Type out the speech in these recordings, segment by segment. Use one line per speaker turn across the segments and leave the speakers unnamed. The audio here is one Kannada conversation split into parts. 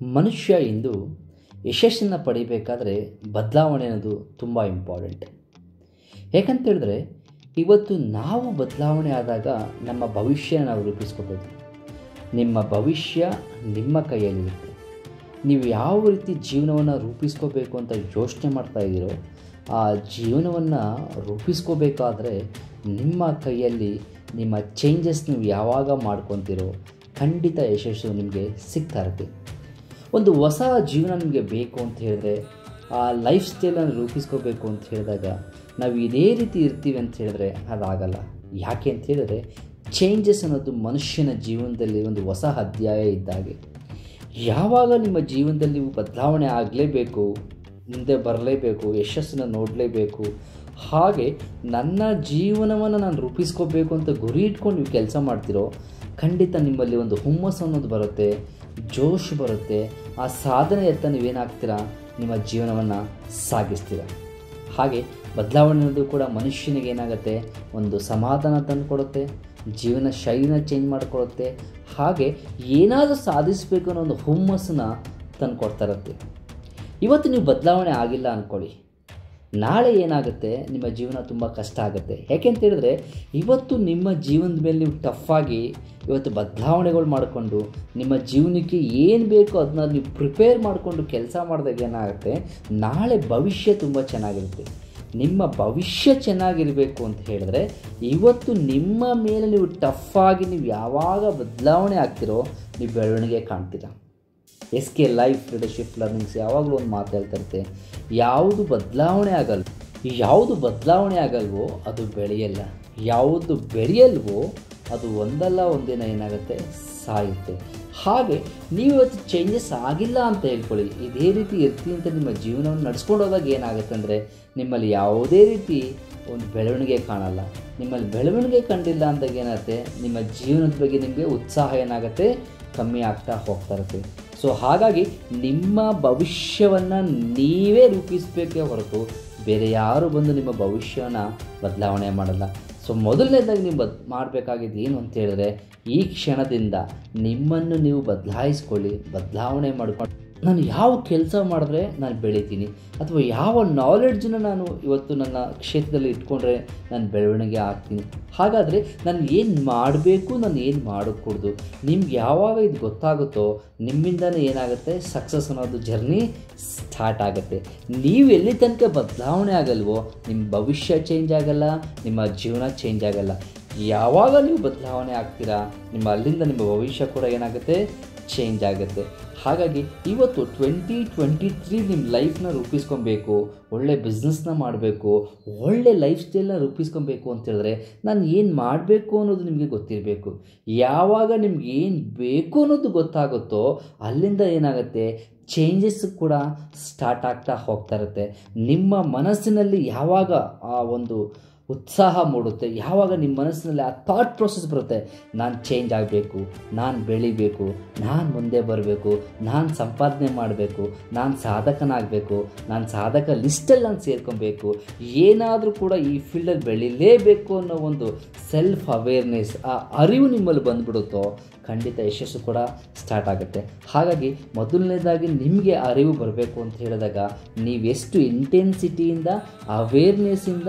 ಮನುಷ್ಯ ಇಂದು ಯಶಸ್ಸನ್ನು ಪಡಿಬೇಕಾದ್ರೆ ಬದಲಾವಣೆ ಅನ್ನೋದು ತುಂಬ ಇಂಪಾರ್ಟೆಂಟ್ ಯಾಕಂತೇಳಿದ್ರೆ ಇವತ್ತು ನಾವು ಬದಲಾವಣೆ ಆದಾಗ ನಮ್ಮ ಭವಿಷ್ಯ ನಾವು ರೂಪಿಸ್ಕೋಬೋದು ನಿಮ್ಮ ಭವಿಷ್ಯ ನಿಮ್ಮ ಕೈಯಲ್ಲಿರುತ್ತೆ. ನೀವು ಯಾವ ರೀತಿ ಜೀವನವನ್ನು ರೂಪಿಸ್ಕೋಬೇಕು ಅಂತ ಯೋಚನೆ ಮಾಡ್ತಾ ಇದ್ದೀರೋ, ಆ ಜೀವನವನ್ನು ರೂಪಿಸ್ಕೋಬೇಕಾದ್ರೆ ನಿಮ್ಮ ಕೈಯಲ್ಲಿ ನಿಮ್ಮ ಚೇಂಜಸ್ ನೀವು ಯಾವಾಗ ಮಾಡ್ಕೊತೀರೋ ಖಂಡಿತ ಯಶಸ್ಸು ನಿಮಗೆ ಸಿಗ್ತಾ ಇರುತ್ತೆ. ಒಂದು ಹೊಸ ಜೀವನ ನಿಮಗೆ ಬೇಕು ಅಂತ ಹೇಳಿದ್ರೆ, ಆ ಲೈಫ್ ಸ್ಟೈಲನ್ನು ರೂಪಿಸ್ಕೋಬೇಕು ಅಂತ ಹೇಳಿದಾಗ ನಾವು ಇದೇ ರೀತಿ ಇರ್ತೀವಿ ಅಂತ ಹೇಳಿದ್ರೆ ಅದಾಗಲ್ಲ. ಯಾಕೆ ಅಂತ ಹೇಳಿದ್ರೆ ಚೇಂಜಸ್ ಅನ್ನೋದು ಮನುಷ್ಯನ ಜೀವನದಲ್ಲಿ ಒಂದು ಹೊಸ ಅಧ್ಯಾಯ ಇದ್ದಾಗೆ ಯಾವಾಗ ನಿಮ್ಮ ಜೀವನದಲ್ಲಿ ಬದಲಾವಣೆ ಆಗಲೇಬೇಕು, ಮುಂದೆ ಬರಲೇಬೇಕು, ಯಶಸ್ಸನ್ನು ನೋಡಲೇಬೇಕು, ಹಾಗೆ ನನ್ನ ಜೀವನವನ್ನು ನಾನು ರೂಪಿಸ್ಕೋಬೇಕು ಅಂತ ಗುರಿ ಇಟ್ಕೊಂಡು ನೀವು ಕೆಲಸ ಮಾಡ್ತಿರೋ ಖಂಡಿತ ನಿಮ್ಮಲ್ಲಿ ಒಂದು ಹುಮ್ಮಸ್ಸು ಅನ್ನೋದು ಬರುತ್ತೆ, ಜೋಶ್ ಬರುತ್ತೆ. ಆ ಸಾಧನೆಯತ್ತ ನೀವೇನಾಗ್ತೀರಾ? ನಿಮ್ಮ ಜೀವನವನ್ನು ಸಾಗಿಸ್ತೀರ? ಹಾಗೆ ಬದಲಾವಣೆ ಅನ್ನೋದು ಕೂಡ ಮನುಷ್ಯನಿಗೆ ಏನಾಗುತ್ತೆ? ಒಂದು ಸಮಾಧಾನ ತಂದುಕೊಡುತ್ತೆ ಜೀವನ ಶೈಲಿನ ಚೇಂಜ್ ಮಾಡಿಕೊಡುತ್ತೆ. ಹಾಗೆ ಏನಾದರೂ ಸಾಧಿಸಬೇಕು ಅನ್ನೋ ಒಂದು ಹುಮ್ಮಸ್ಸನ್ನ ತಂದುಕೊಡ್ತಾ ಇರುತ್ತೆ. ಇವತ್ತು ನೀವು ಬದಲಾವಣೆ ಆಗಿಲ್ಲ ಅಂದ್ಕೊಳ್ಳಿ ನಾಳೆ ಏನಾಗುತ್ತೆ? ನಿಮ್ಮ ಜೀವನ ತುಂಬ ಕಷ್ಟ ಆಗುತ್ತೆ. ಯಾಕೆ ಅಂತ ಹೇಳಿದ್ರೆ, ಇವತ್ತು ನಿಮ್ಮ ಜೀವನದ ಮೇಲೆ ನೀವು ಟಫಾಗಿ ಇವತ್ತು ಬದಲಾವಣೆಗಳು ಮಾಡಿಕೊಂಡು, ನಿಮ್ಮ ಜೀವನಕ್ಕೆ ಏನು ಬೇಕೋ ಅದನ್ನ ನೀವು ಪ್ರಿಪೇರ್ ಮಾಡಿಕೊಂಡು ಕೆಲಸ ಮಾಡಿದಾಗ ಏನಾಗುತ್ತೆ? ನಾಳೆ ಭವಿಷ್ಯ ತುಂಬ ಚೆನ್ನಾಗಿರುತ್ತೆ. ನಿಮ್ಮ ಭವಿಷ್ಯ ಚೆನ್ನಾಗಿರಬೇಕು ಅಂತ ಹೇಳಿದ್ರೆ, ಇವತ್ತು ನಿಮ್ಮ ಮೇಲೆ ನೀವು ಟಫಾಗಿ ನೀವು ಯಾವಾಗ ಬದಲಾವಣೆ ಆಗ್ತಿರೋ, ನೀವು ಬೆಳವಣಿಗೆ ಕಾಣ್ತೀರ? S K life leadership learnings ಯಾವಾಗಲೂ ಒಂದು ಮಾತು ಹೇಳ್ತಿರುತ್ತೆ ಯಾವುದು ಬದಲಾವಣೆ ಆಗಲ್ಲ ಯಾವುದು ಬದಲಾವಣೆ ಆಗಲ್ವೋ ಅದು ಬೆಳೆಯಲ್ಲ. ಯಾವುದು ಬೆಳೆಯಲ್ವೋ ಅದು ಒಂದಲ್ಲ ಒಂದಿನ ಏನಾಗುತ್ತೆ? ಸಾಯುತ್ತೆ. ಹಾಗೆ ನೀವು ಇವತ್ತು ಚೇಂಜಸ್ ಆಗಿಲ್ಲ ಅಂತ ಹೇಳ್ಕೊಳ್ಳಿ. ಇದೇ ರೀತಿ ಇರ್ತೀನಿ ಅಂತ ನಿಮ್ಮ ಜೀವನವನ್ನು ನಡ್ಸ್ಕೊಂಡು ಹೋದಾಗ ಏನಾಗುತ್ತೆ ಅಂದರೆ, ನಿಮ್ಮಲ್ಲಿ ಯಾವುದೇ ರೀತಿ ಒಂದು ಬೆಳವಣಿಗೆ ಕಾಣಲ್ಲ. ನಿಮ್ಮಲ್ಲಿ ಬೆಳವಣಿಗೆ ಕಂಡಿಲ್ಲ ಅಂದಾಗ ಏನಾಗುತ್ತೆ? ನಿಮ್ಮ ಜೀವನದ ಬಗ್ಗೆ ನಿಮಗೆ ಉತ್ಸಾಹ ಏನಾಗುತ್ತೆ? ಕಮ್ಮಿ ಆಗ್ತಾ ಹೋಗ್ತಾ ಇರುತ್ತೆ. ಸೊ ಹಾಗಾಗಿ ನಿಮ್ಮ ಭವಿಷ್ಯವನ್ನು ನೀವೇ ರೂಪಿಸಬೇಕೇ ಹೊರತು ಬೇರೆ ಯಾರು ಬಂದು ನಿಮ್ಮ ಭವಿಷ್ಯನ ಬದಲಾವಣೆ ಮಾಡಲ್ಲ. ಸೊ ಮೊದಲನೇದಾಗಿ ನೀವು ಬದ್, ಮಾಡಬೇಕಾಗಿದ್ದು ಏನು ಅಂತ ಹೇಳಿದ್ರೆ ಈ ಕ್ಷಣದಿಂದ ನಿಮ್ಮನ್ನು ನೀವು ಬದಲಾಯಿಸ್ಕೊಳ್ಳಿ, ಬದಲಾವಣೆ ಮಾಡ್ಕೊಂಡು ನಾನು ಯಾವ ಕೆಲಸ ಮಾಡಿದ್ರೆ ನಾನು ಬೆಳಿತೀನಿ? ಅಥವಾ ಯಾವ ನಾಲೆಡ್ಜನ್ನು ನಾನು ಇವತ್ತು ನನ್ನ ಕ್ಷೇತ್ರದಲ್ಲಿ ಇಟ್ಕೊಂಡ್ರೆ ನಾನು ಬೆಳವಣಿಗೆ ಆಗ್ತೀನಿ? ಹಾಗಾದರೆ ನಾನು ಏನು ಮಾಡಬೇಕು, ನಾನು ಏನು ಮಾಡக்கூಡ್ದು ನಿಮ್ಗೆ ಯಾವಾಗ ಇದು ಗೊತ್ತಾಗುತ್ತೋ, ನಿಮ್ಮಿಂದನೇ ಏನಾಗುತ್ತೆ? ಸಕ್ಸಸ್ ಅನ್ನೋದು ಜರ್ನಿ ಸ್ಟಾರ್ಟ್ ಆಗುತ್ತೆ. ನೀವು ಎಲ್ಲಿ ತನಕ ಬದಲಾವಣೆ ಆಗಲ್ವೋ, ನಿಮ್ಮ ಭವಿಷ್ಯ ಚೇಂಜ್ ಆಗಲ್ಲ, ನಿಮ್ಮ ಜೀವನ ಚೇಂಜ್ ಆಗಲ್ಲ. ಯಾವಾಗ ನೀವು ಬದಲಾವಣೆ ಆಗ್ತೀರಾ? ನಿಮ್ಮ ಅಲ್ಲಿಂದ ನಿಮ್ಮ ಭವಿಷ್ಯ ಕೂಡ ಏನಾಗುತ್ತೆ? ಚೇಂಜ್ ಆಗುತ್ತೆ. ಹಾಗಾಗಿ ಇವತ್ತು ಟ್ವೆಂಟಿ ಟ್ವೆಂಟಿ ತ್ರೀ ನಿಮ್ಮ ಲೈಫ್ನ ರೂಪಿಸ್ಕೊಬೇಕು, ಒಳ್ಳೆ ಬಿಸ್ನೆಸ್ನ ಮಾಡಬೇಕು, ಒಳ್ಳೆ ಲೈಫ್ ಸ್ಟೈಲ್ನ ರೂಪಿಸ್ಕೊಬೇಕು ಅಂತ ಹೇಳಿದ್ರೆ ನಾನು ಏನು ಮಾಡಬೇಕು ಅನ್ನೋದು ನಿಮಗೆ ಗೊತ್ತಿರಬೇಕು. ಯಾವಾಗ ನಿಮ್ಗೆ ಏನು ಬೇಕು ಅನ್ನೋದು ಗೊತ್ತಾಗುತ್ತೋ ಅಲ್ಲಿಂದ ಏನಾಗುತ್ತೆ? ಚೇಂಜಸ್ ಕೂಡ ಸ್ಟಾರ್ಟ್ ಆಗ್ತಾ ಹೋಗ್ತಾ ಇರುತ್ತೆ. ನಿಮ್ಮ ಮನಸ್ಸಿನಲ್ಲಿ ಯಾವಾಗ ಆ ಒಂದು ಉತ್ಸಾಹ ಮೂಡುತ್ತೆ. ಯಾವಾಗ ನಿಮ್ಮ ಮನಸ್ಸಿನಲ್ಲಿ ಆ ಥಾಟ್ ಪ್ರೊಸೆಸ್ ಬರುತ್ತೆ, ನಾನು ಚೇಂಜ್ ಆಗಬೇಕು, ನಾನು ಬೆಳಿಬೇಕು, ನಾನು ಮುಂದೆ ಬರಬೇಕು, ನಾನು ಸಂಪಾದನೆ ಮಾಡಬೇಕು, ನಾನು ಸಾಧಕನಾಗಬೇಕು, ನಾನು ಸಾಧಕ ಲಿಸ್ಟಲ್ಲಿ ನಾನು ಸೇರ್ಕೊಬೇಕು, ಏನಾದರೂ ಕೂಡ ಈ ಫೀಲ್ಡಲ್ಲಿ ಬೆಳಿಲೇಬೇಕು ಅನ್ನೋ ಒಂದು ಸೆಲ್ಫ್ ಅವೇರ್ನೆಸ್ ಆ ಅರಿವು ನಿಮ್ಮಲ್ಲಿ ಬಂದುಬಿಡುತ್ತೋ, ಖಂಡಿತ ಯಶಸ್ಸು ಕೂಡ ಸ್ಟಾರ್ಟ್ ಆಗುತ್ತೆ. ಹಾಗಾಗಿ ಮೊದಲನೇದಾಗಿ ನಿಮಗೆ ಅರಿವು ಬರಬೇಕು ಅಂತ ಹೇಳಿದಾಗ, ನೀವೆಷ್ಟು ಇಂಟೆನ್ಸಿಟಿಯಿಂದ ಅವೇರ್ನೆಸ್ಸಿಂದ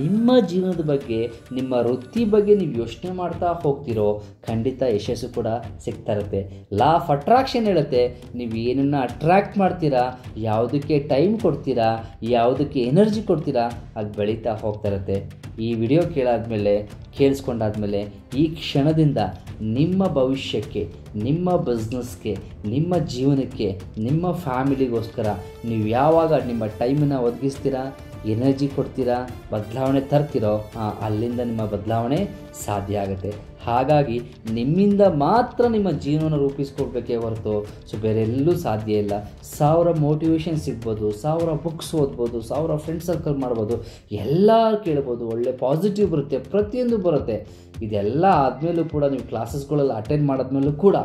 ನಿಮ್ಮ ಜೀವನದ ಬಗ್ಗೆ, ನಿಮ್ಮ ವೃತ್ತಿ ಬಗ್ಗೆ ನೀವು ಯೋಚನೆ ಮಾಡ್ತಾ ಹೋಗ್ತಿರೋ ಖಂಡಿತ ಯಶಸ್ಸು ಕೂಡ ಸಿಗ್ತಾ ಇರುತ್ತೆ. ಲಾ ಆಫ್ ಅಟ್ರಾಕ್ಷನ್ ಹೇಳುತ್ತೆ, ನೀವು ಏನನ್ನು ಅಟ್ರಾಕ್ಟ್ ಮಾಡ್ತೀರಾ, ಯಾವುದಕ್ಕೆ ಟೈಮ್ ಕೊಡ್ತೀರಾ, ಯಾವುದಕ್ಕೆ ಎನರ್ಜಿ ಕೊಡ್ತೀರಾ, ಅದು ಬೆಳೀತಾ ಹೋಗ್ತಾ ಇರುತ್ತೆ. ಈ ವಿಡಿಯೋ ಕೇಳಾದ್ಮೇಲೆ, ಕೇಳಿಸ್ಕೊಂಡಾದ್ಮೇಲೆ ಈ ಕ್ಷಣದಿಂದ ನಿಮ್ಮ ಭವಿಷ್ಯಕ್ಕೆ, ನಿಮ್ಮ ಬಿಸ್ನೆಸ್ಗೆ ನಿಮ್ಮ ಜೀವನಕ್ಕೆ, ನಿಮ್ಮ ಫ್ಯಾಮಿಲಿಗೋಸ್ಕರ ನೀವು ಯಾವಾಗ ನಿಮ್ಮ ಟೈಮನ್ನು ಒದಗಿಸ್ತೀರಾ? ಎನರ್ಜಿ ಕೊಡ್ತೀರಾ, ಬದಲಾವಣೆ ತರ್ತಿರೋ ಅಲ್ಲಿಂದ ನಿಮ್ಮ ಬದಲಾವಣೆ ಸಾಧ್ಯ ಆಗುತ್ತೆ. ಹಾಗಾಗಿ ನಿಮ್ಮಿಂದ ಮಾತ್ರ ನಿಮ್ಮ ಜೀವನ ರೂಪಿಸ್ಕೊಡ್ಬೇಕೇ ಹೊರತು ಸೊ ಬೇರೆ ಎಲ್ಲೂ ಸಾಧ್ಯ ಇಲ್ಲ. ಸಾವಿರ ಮೋಟಿವೇಶನ್ ಸಿಗ್ಬೋದು, ಸಾವಿರ ಬುಕ್ಸ್ ಓದ್ಬೋದು, ಸಾವಿರ ಫ್ರೆಂಡ್ ಸರ್ಕಲ್ ಮಾಡ್ಬೋದು, ಎಲ್ಲ ಕೇಳ್ಬೋದು, ಒಳ್ಳೆ ಪಾಸಿಟಿವ್ ಬರುತ್ತೆ, ಪ್ರತಿಯೊಂದು ಬರುತ್ತೆ. ಇದೆಲ್ಲ ಆದಮೇಲೂ ಕೂಡ ನೀವು ಕ್ಲಾಸಸ್ಗಳಲ್ಲಿ ಅಟೆಂಡ್ ಮಾಡಿದ್ಮೇಲೂ ಕೂಡ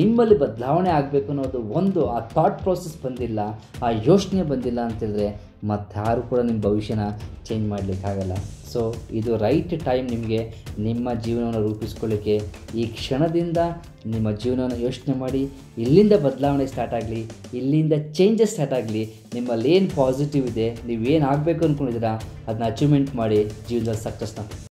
ನಿಮ್ಮಲ್ಲಿ ಬದಲಾವಣೆ ಆಗಬೇಕು ಅನ್ನೋದು ಒಂದು ಆ ಥಾಟ್ ಪ್ರೋಸೆಸ್ ಬಂದಿಲ್ಲ, ಆ ಯೋಚನೆ ಬಂದಿಲ್ಲ ಅಂತೇಳಿದ್ರೆ ಮತ್ತಾರು ಕೂಡ ನಿಮ್ಮ ಭವಿಷ್ಯನ ಚೇಂಜ್ ಮಾಡಲಿಕ್ಕಾಗಲ್ಲ ಸೊ ಇದು ರೈಟ್ ಟೈಮ್ ನಿಮಗೆ ನಿಮ್ಮ ಜೀವನವನ್ನು ರೂಪಿಸ್ಕೊಳ್ಳಿಕ್ಕೆ ಈ ಕ್ಷಣದಿಂದ ನಿಮ್ಮ ಜೀವನವನ್ನು ಯೋಚನೆ ಮಾಡಿ, ಇಲ್ಲಿಂದ ಬದಲಾವಣೆ ಸ್ಟಾರ್ಟ್ ಆಗಲಿ, ಇಲ್ಲಿಂದ ಚೇಂಜಸ್ ಸ್ಟಾರ್ಟ್ ಆಗಲಿ, ನಿಮ್ಮಲ್ಲಿ ಏನು ಪಾಸಿಟಿವ್ ಇದೆ, ನೀವೇನು ಆಗಬೇಕು ಅಂದ್ಕೊಂಡಿದ್ದೀರಾ ಅದನ್ನ ಅಚೀವ್ಮೆಂಟ್ ಮಾಡಿ ಜೀವನದಲ್ಲಿ ಸಕ್ಸಸ್ನ